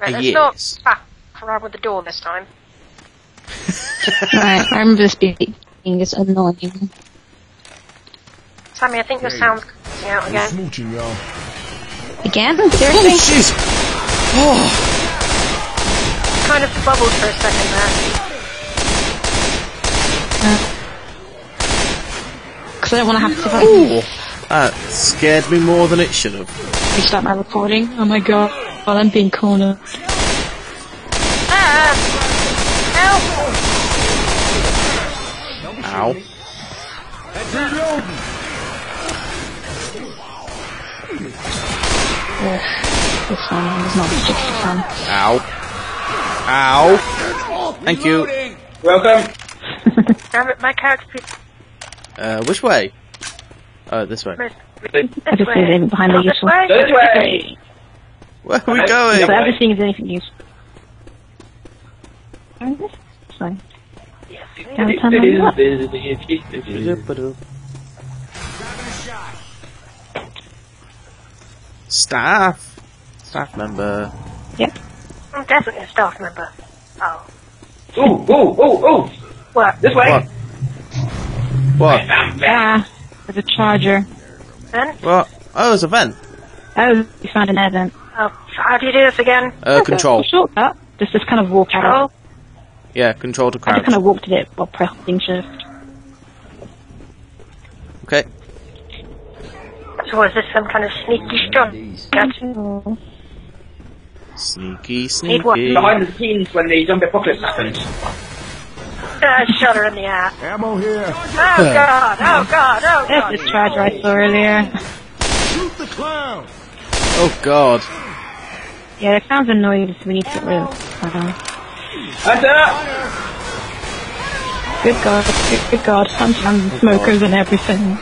Right, let's yes. not faff around with the door this time. Right, I remember this being is annoying. Sammy, I think your sound's cutting out We're again. smooching, y'all. Again? Oh, Seriously? jeez. Oh, Kind of bubbled for a second there. Uh, because I don't want to have to like, Ooh, that scared me more than it should have. restart my recording. Oh my god. Well, I'm being cornered. Ah! Help! Ow. This one is not particularly fun. Ow. Ow. Thank you. Welcome. Damn it, my character Uh, which way? Oh, this way. this I just way. leave behind the Not this useful. way. This way. Where are we going? So everything is anything useful. This way. Down, turn on the left. Staff. Staff member. Yep. I'm definitely a staff member. Oh. Ooh, ooh, ooh, ooh. What? This way. What? What? Bam, bam. Ah, there's a charger. Then? What? Oh, it's a vent. Oh, we found an air vent. Oh, how do you do this again? Uh, control. Shortcut. Just, just kind of walk out. Yeah, control to I just kind of walked it while pressing shift. Okay. so was this some kind of sneaky strong? Gotcha. Sneaky, sneaky. Behind the scenes when the zombie apocalypse happens. Uh, shot her in the ass. Ammo here. Oh god, oh god, oh There's god. the charger I saw earlier. Shoot the clown. Oh god. Yeah, it sounds annoying, so we need to get rid of it. Uh, Hunter! Good god, good, good god, I'm, I'm smokers and everything.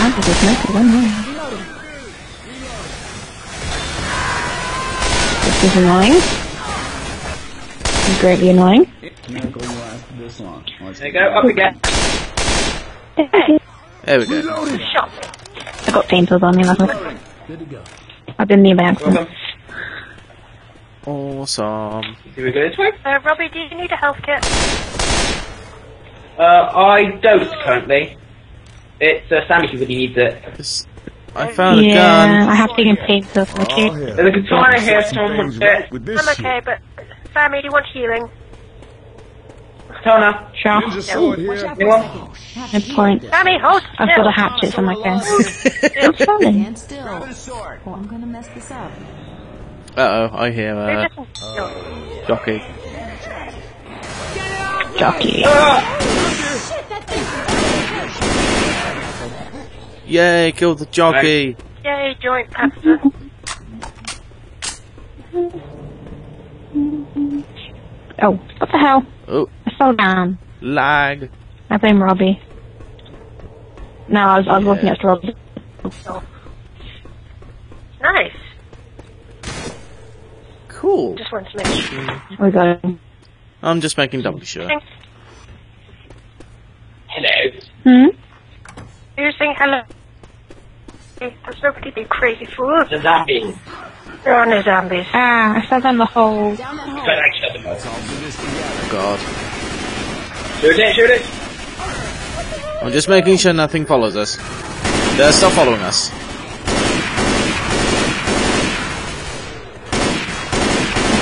I'm just a smoker, don't. This is annoying. This is greatly annoying. There you go, up again. There we go. Shot me. I got pain pills on me, luckily. I didn't need by accident. Welcome. Awesome. Do we go this way? Uh, Robbie, do you need a health kit? Uh, I don't currently. It's uh, Sammy who really needs it. This, I found a Yeah, gun. I have taken pain pills for the Oh, kid. yeah. There's a container here, Some someone things with it. right with this I'm okay, but Sammy, do you want healing? Katana. Sure, Ninja sword here. Anyone? no point. Sammy, hold I've still. got a hatchet on my face. I'm fine. Stand still. Oh, I'm gonna mess this up. Uh oh, I hear Who uh, doesn't- jockey. Jockey. Yay, killed the jockey. Yay, joint pasta. Oh, what the hell? Oh, I fell down. lag. I blame Robbie. No, I was, I was looking at Robbie. Nice. Cool. Just wanted to make sure. We got him. I'm just making double sure. Hello. Hmm? You're saying hello. There's nobody be crazy fools. The zombie. There are no zombies. Ah, I fell down the hole. Try to shut them off. Oh god. Shoot it, shoot it. I'm just making sure nothing follows us. They're still following us.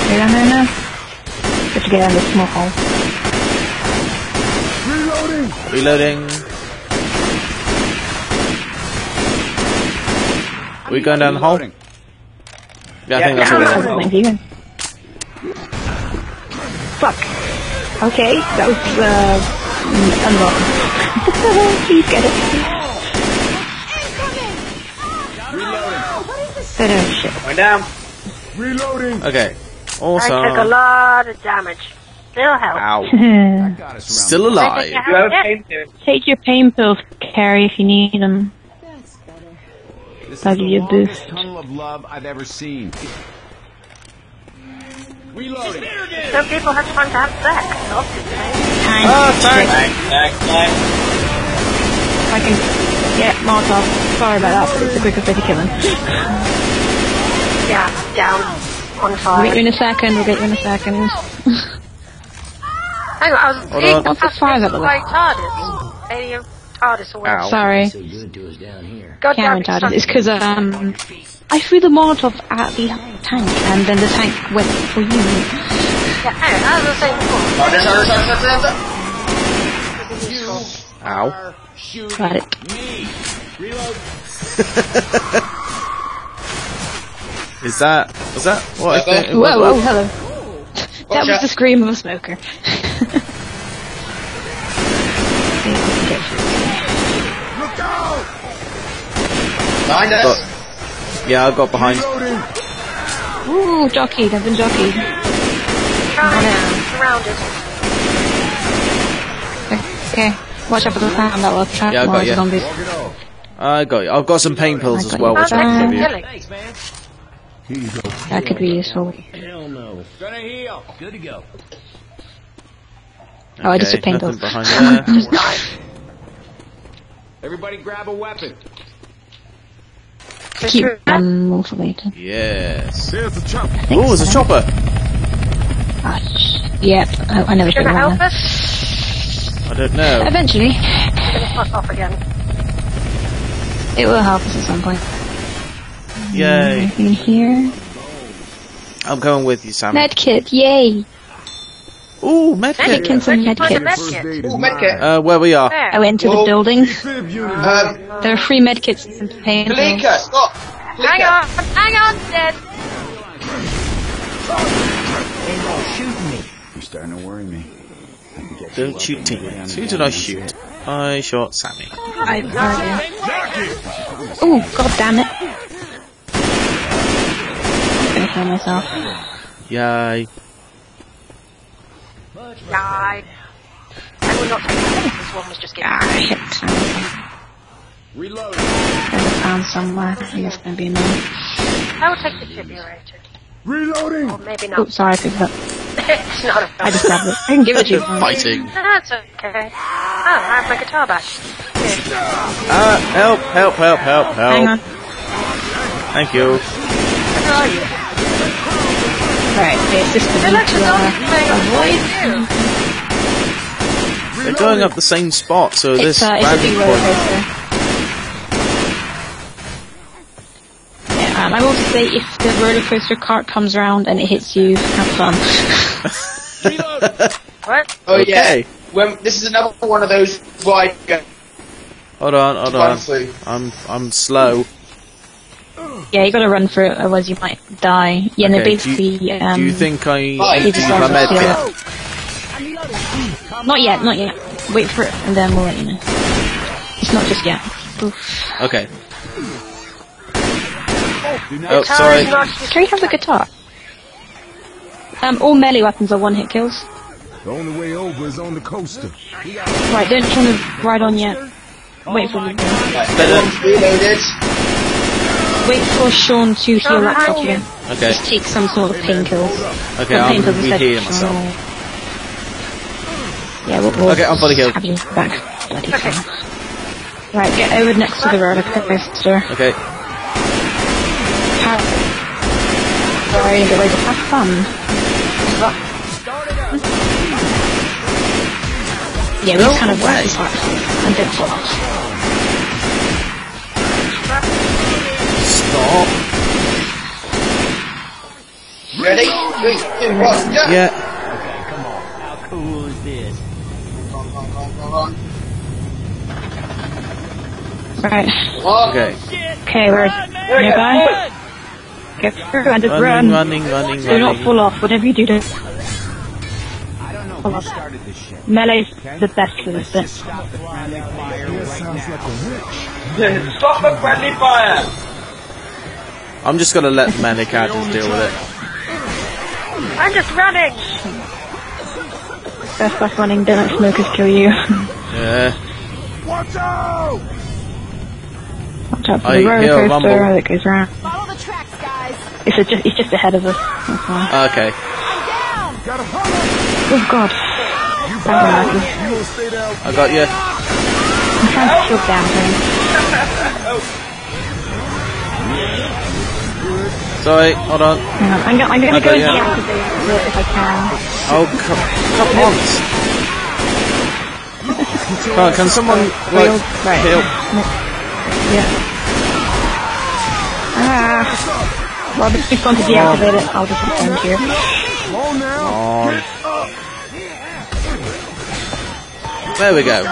Get down there now. Just to get down this small hole. Reloading. Reloading. Are we going down the hole? Yeah, I think that's what we're was doing. Fuck. Okay, that was, uh, unlocked. Please get it. But, oh shit. Going down. Reloading. Okay. Awesome. I took a lot of damage. Still help. Ow. Still alive. You You have have pain to Take your pain pills, Carrie, if you need them. That's better. This I'll is give the you a longest boost. tunnel of love I've ever seen. Reloading. Some people have fun to have sex. Obviously. Ah, tank. Back, back, back. I can get Molotov. Sorry about that, but it's the quickest way to kill him. Yeah, down. on We'll fire. get you in a second, we'll get you in a second. Hang on, I was Hold being on. What's the fire that by TARDIS. Alien TARDIS or whatever. Ow. Sorry. God damn Karen it, died. son. It's because um, I threw the Molotov at the tank, and then the tank went for you. Yeah, hang on, as I was saying before. Under, under, under, under, under. Ow. Shoot Got it. me. Reload. Is that, was that what I think? it Whoa, whoa, hello. That was out. the scream of a smoker. Look out! Behind us. Got- Yeah, I got behind. Reloading! Ooh, jockeyed, I've been jockeyed. Surrounded. Surrounded. Okay, watch out for the fan that will trap Yeah, I more got you. zombies. Walk it off. I got you. I've got some pain pills as well, you. which I'm can give you. killing. Here. That could be useful. Gonna heal. Good to go. Oh, I just Okay, took pain nothing pills. behind there. Just died. Everybody grab a weapon. Keep um, also later. Yes. There's the chopper. Oh, there's a chopper. Ah, yep, I, I know which Should one it help that. us? I don't know. Eventually, I'm gonna fuck off again. it will help us at some point. Yay. Anything here? I'm going with you, Sam. Medkit, yay! Ooh, medkit. Medkit and some Where'd you find the medkits. Medkit? Ooh, medkit. Uh, where we are. I went to the building. Fib. Um, There are free medkits and some pain pills. Kellica, stop. Hang on, hang on, dead. You're starting to worry me. Don't shoot teammates. Who did I shoot? I shot Sammy. I Oh, god damn it. I'm gonna kill myself. Yay. Died. I will not take it. This one was just getting. Ah, shit. Reload. There's a fan somewhere. I think it's gonna be me. I will take the defibrillator. Reloading! Or maybe Oh, not. sorry, I picked it up. it's not a I just grabbed it. I can give it to you. Fighting. That's okay. Oh, I have my guitar back. Here. Ah, help, help, help, help, help. Hang on. Thank you. Where are you? Right, okay, it's just for Hey, me look, to the zombie uh, avoid. thing. They're going up the same spot, so It's, this uh, it's a big roller point. coaster. Yeah, um, I will say if the roller coaster cart comes around and it hits you, have fun. What? Oh Okay. yeah. When this is another one of those ride go Hold on, hold run on. through. I'm I'm slow. Yeah, you gotta run for it, otherwise you might die. Yeah, and Okay, they do you- basically, um, Do you think I Right. need to use my Yeah. medkit? Not yet, not yet. Wait for it, and then we'll let you know. It's not just yet. Oof. Okay. Do Oh, sorry. Can we have the guitar? Um, all melee weapons are one-hit kills. The only way over is on the coaster. Right, don't turn the ride on yet. Wait for Right, Better. everyone's reloaded. Wait for Sean to heal up behind properly. you. Okay. Just take some sort of painkills. Okay, Not I'm painkills, instead rehealing myself. Sean. Yeah, we'll, we'll Okay, I'm fully healed. Have you back. Bloody Okay. hell. Right, get over next to the roller coaster. Okay. Have, sorry, get ready to have fun. Yeah, we No kind of way. went apart and don't fall Stop. Ready? Three, two, one, go. Yeah. Okay, come on. How cool is this? Run, run, run, run, run. Right. One. Okay. Okay, we're There we go. nearby. Get through and just Running, run. running, running, Do not fall off. Whatever you do, don't. I don't know Hold who on. started this shit. Melee's the best for this bit. Stop the friendly fire I'm just gonna let the manic actors deal with it. I'm just running. Best off running, don't let smokers kill you. Yeah. Watch out! Watch out for I the roller hear a coaster rumble. that goes around. Follow the tracks, guys. It's, a, just, it's just ahead of us. That's why. Ah, okay. Gotta holler! Oh god. You gonna? I got you. I'm trying to kill damn thing. Sorry, hold on. Hang on, I'm, go- I'm going to go and yeah. deactivate it if I can. Oh, come, come on. Can someone, like, Right. heal? Yeah. Ah. Well, if you've gone to deactivate it, I'll just defend here. Come on. There we go.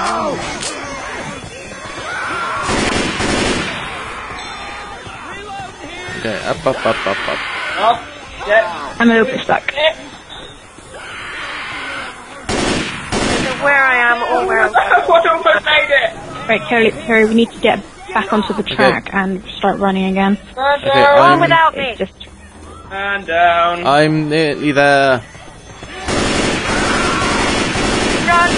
Okay, up, up, up, up, up. Oh, yeah. I'm a little bit stuck. Where I am or where I'm going. Almost made it! Right, Carrie, Carrie, we need to get back onto the track and start running again. And Okay, down. I'm- Without me. Just And down. I'm nearly there. Run.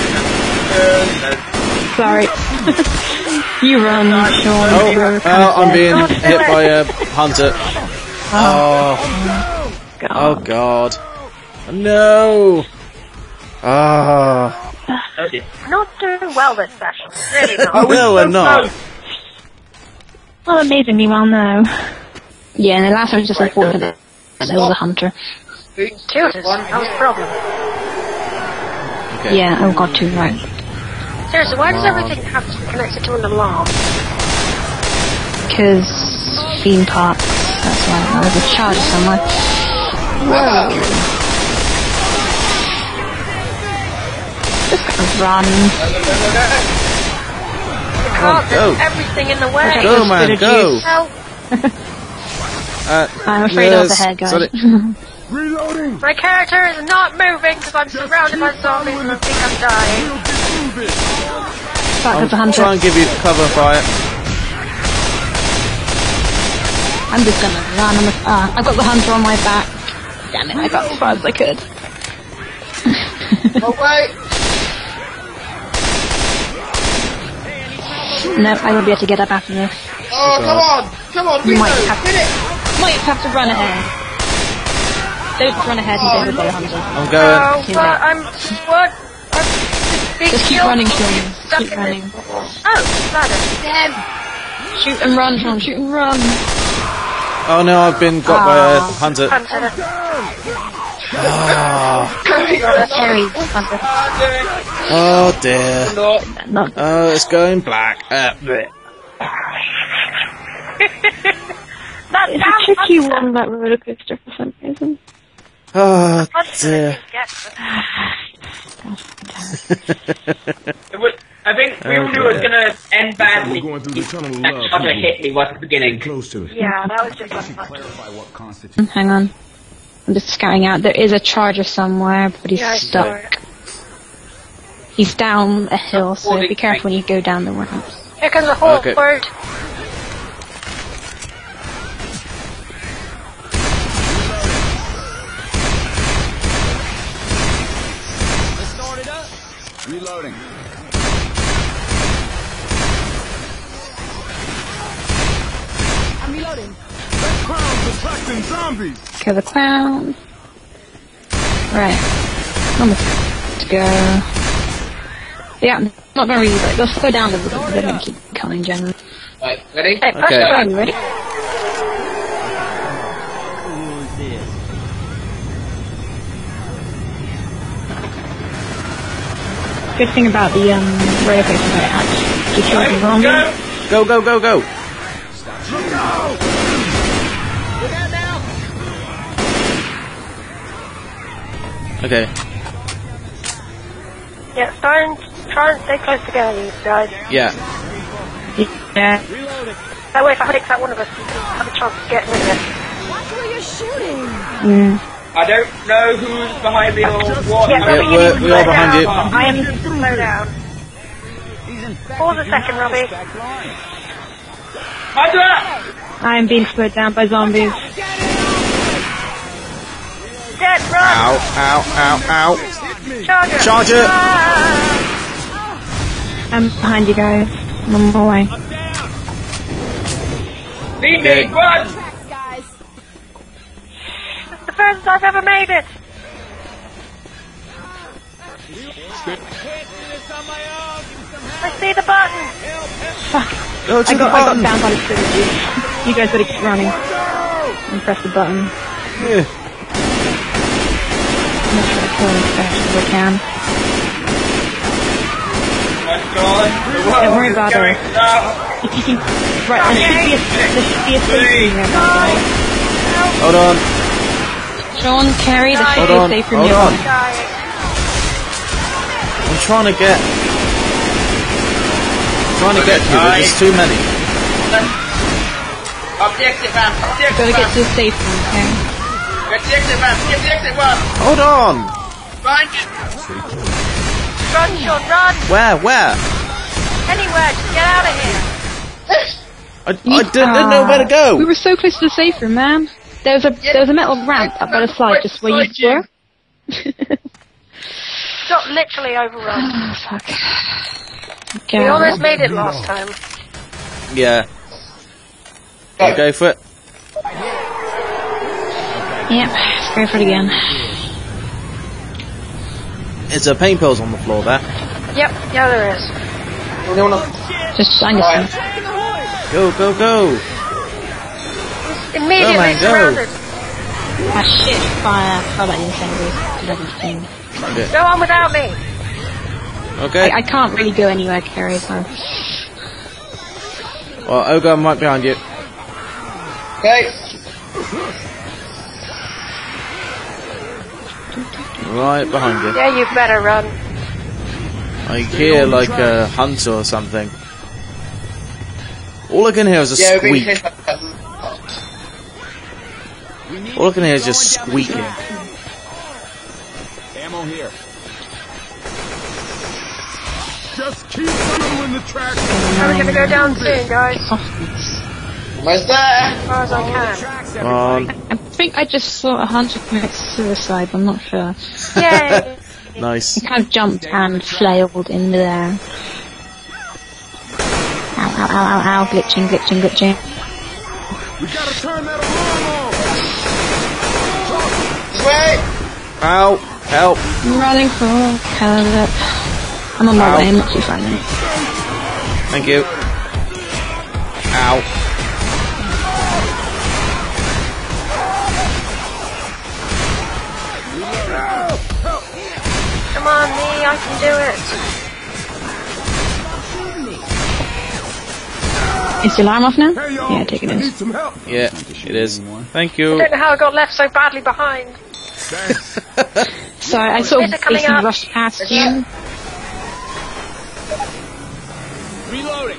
sorry. you run, Sean. Oh, You're kind oh of I'm being Don't hit by a hunter. Oh, God. oh god. No! Ah. Oh dear. Not doing well this session. Really not. Oh, no, we're not. Well, amazingly well now. Yeah, and the last one was just unfortunate that there was a hunter. Two of us. That was the problem. Okay. Yeah, oh god, too right. Seriously, why does everything have to be connected to an alarm? Because theme parks, that's why. There's a charge somewhere. Just gotta run. You can't. go. There's everything in the way. Okay. Go, Just man, bit of go! juice. Help. Uh, I'm afraid yes, of the head, guys. sorry. Reloading. My character is not moving because I'm surrounded by zombies and I think I'm dying. Back with the I'll hunter. try and give you cover fire. I'm just gonna run on the. Ah, I've got the hunter on my back. Damn it, I got as far as I could. Oh, wait. no, I won't be able to get up after this. Oh, come on. Come on, You might reload. have Hit it. Might have to run ahead. Don't run ahead and go with the hunter. I'm going. Oh, but. I'm what? I'm Just keep running, Sean. Stuck Keep running. this- Oh, ladder. Damn. Shoot and run, Sean. Shoot and run. Oh no, I've been got by a Ah. hunter. Hunter. Ah. Harry, hunter. Oh dear. Not Oh, it's going black. Uh. That It's a tricky one, that roller coaster, for some reason. Oh dear. didn't get them. It was- I think we oh, all knew it was gonna end badly. We're going through the tunnel of love. hunter hit me right at the beginning. Close to it. Yeah, that was just. Clarify what constitutes. Hang on. I'm just scouting out. There is a charger somewhere, but he's Yeah, I saw it. stuck. He's down a hill, so be careful when you go down the ramps. Here comes a whole Okay. word. Zombies. The clown. Right. Almost to go. Yeah, not very easy, but they'll slow down a little bit, but they don't keep coming generally. Right, ready? Hey, push Okay. the button. ready? Who is this? Good thing about the um, roller coaster that it actually keeps you moving longer. Go, go, go, go. Okay. Yeah, try and, try and stay close together, you guys. Yeah. Yeah. That way, if I pick out one of us, we can have a chance of getting rid of it. Mm. I don't know who's behind me or what. Yeah, I Robbie, don't- you we're- need to we slow are behind down. you. I am to slow down. Pause a second, Robbie. Hunter! I am being slowed down by zombies. Dead, run! Ow, ow, ow, ow. Charger! Charge it. Ah! I'm behind you guys. I'm on my way. Leave me! Run! It's the furthest I've ever made it! I see the button! Fuck. Go to I the got, I got button. down by the trilogy. You guys better keep running. and press the button. Yeah. Make sure I kill him as fast as I can. Don't worry about her. If you can, right, there should be a, there should be a safe room there, by the way. Hold on. Sean, Carrie, there should be a on, safe room hold on. I'm trying to get. Trying to get you, but there's too many. Up the exit ramp. Up the exit Gotta get to a safe room, okay? Get the exit ramp. Get the exit ramp. Hold on. Behind you. Run, Sean, run! Where? Where? Anywhere, just get out of here! I, I didn't, didn't know where to ah. go! We were so close to the safe room, man. There was a there was a metal ramp up by the slide, just where you were. Got literally overrun. oh, fuck. We almost made it last time. Yeah. You go for it. Yep, let's go for it again. Is there pain pills on the floor there? Yep, yeah there is. Just I guess. Go, go, go. Immediately Go, man, go. surrounded. Ah shit, fire. Oh, that incendiary bloody thing. Okay. Go on without me. Okay. I, I can't really go anywhere, Carrie, so. Well, Ogre I'm right behind you. Okay. Right behind you. Yeah, you better run. I hear like a hunter or something. All I can hear is a Yeah, squeak. chased by the All I can hear is just squeaking. Ammo here. Just keep following the track. I'm gonna go down soon, guys. Almost there. As far as I can. Um, I think I just saw a hunter commit suicide, I'm not sure. Yay! nice. He kind of jumped and flailed in midair. Ow, ow, ow, ow, ow, glitching, glitching, glitching. We gotta turn that alarm off. This way. Ow! Help! I'm running for cover. I'm on my Ow. way, I'm not too far now. Thank you. Ow. I can do it. Is the alarm off now? Hey. Yeah, I take it I need is. some help. Yeah, it is. Thank I you. don't know how I got left so badly behind. Thanks. Sorry, I sort of Is basically rushed past you. Reloading.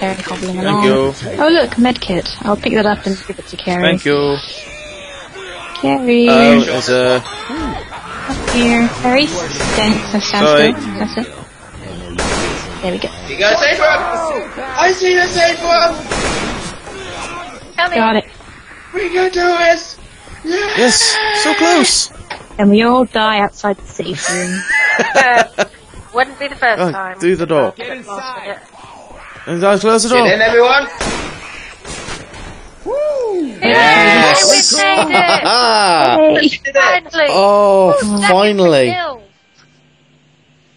They're hobbling Thank along. you. Oh look, medkit. I'll pick that up and give it to Carrie. Thank you. Carrie. Oh, there's a. Up here. Carrie, stand, stand Sorry. still. That's it. There we go. You got a safe one. I see the safe one. Tell me. Got it. We can do this. Yes, so close. And we all die outside the safe room. Uh, wouldn't be the first Oh, time. through the door. Get inside. And guys, close the Get in, door. everyone. Yes. we made it! Finally! Oh, Second finally.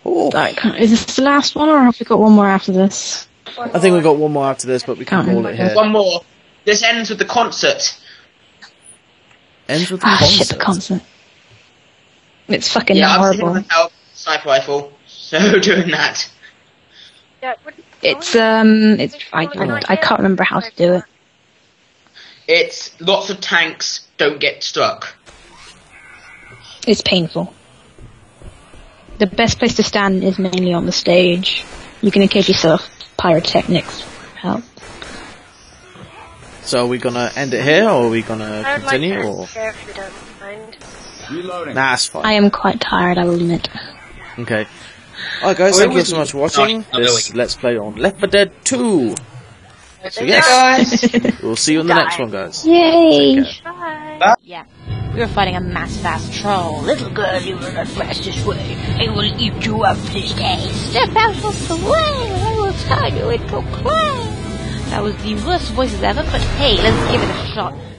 Oh. Right, is this the last one, or have we got one more after this? I think we've got one more after this, but we can Can't call it here. One more. This ends with the concert. Ends with the Ah, concert. shit, the concert. It's fucking Yeah, I'm horrible. without sniper rifle. So doing that. Yeah, would- It's um, it's I, I, I can't remember how to do it. It's lots of tanks don't get struck. It's painful. The best place to stand is mainly on the stage. You can occasionally set off pyrotechnics. Help. So are we gonna end it here, or are we gonna I would like continue, to or? share if you don't mind. Reloading. Nah, it's fine. I am quite tired, I will admit. Okay. Alright guys, Oh, thank you so much for watching Oh, this really? Let's Play on Left 4 Dead 2. So yes, guys. we'll see you in the next one guys. Yay! Take. Bye. Yeah. We were fighting a massive ass troll. Little girl, you are the fastest way. I will eat you up this day. Step out of the way. I will turn you into clay. That was the worst voices ever, but hey, let's give it a shot.